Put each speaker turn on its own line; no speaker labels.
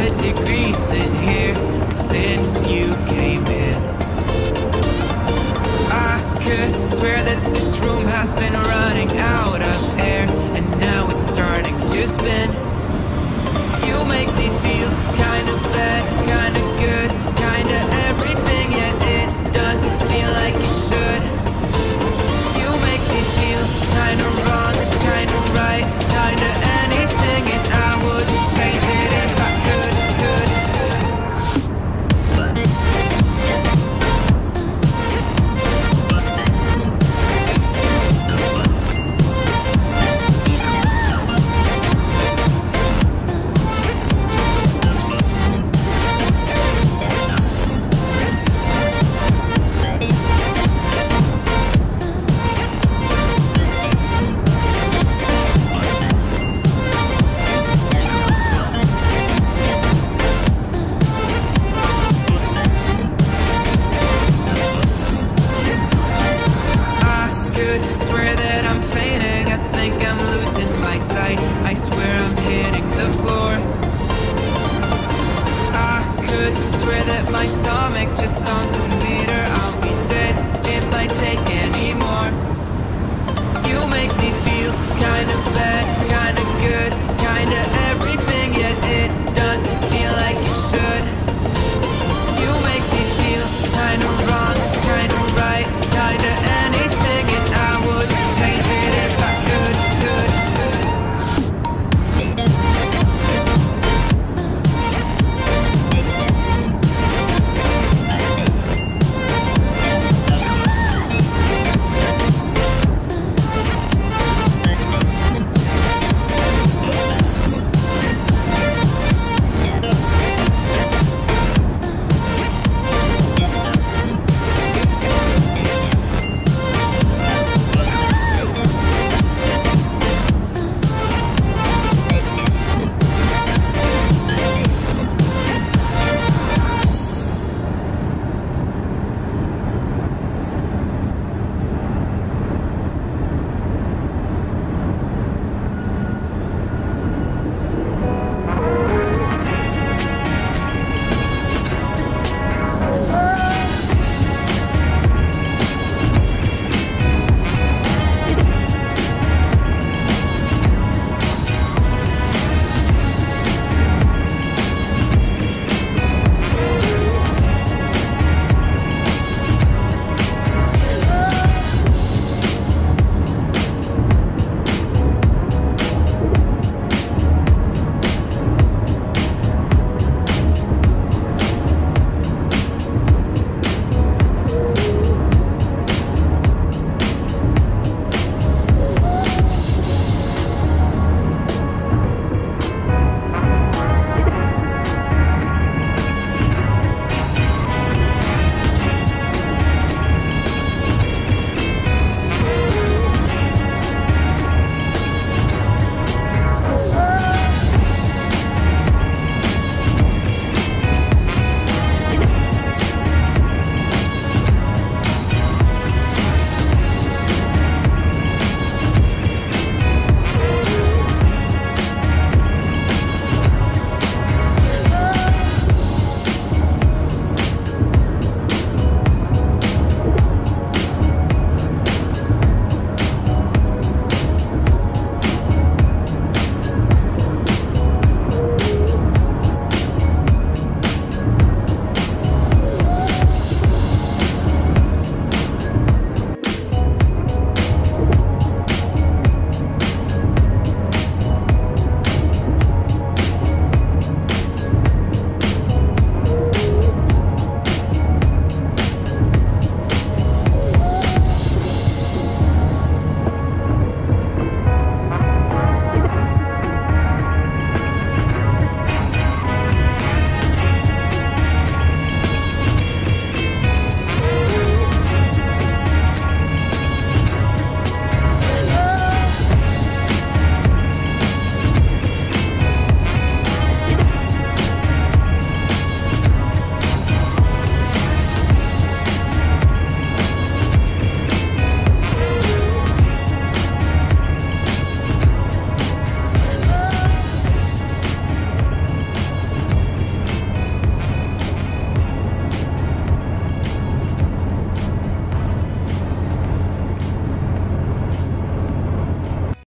hundred degrees in here since you came in. I could swear that this room has been running out of air, and now it's starting to spin. You make me feel kinda bad, kinda good, kinda everything, yet it doesn't feel like it should. You make me feel kinda wrong, kinda right,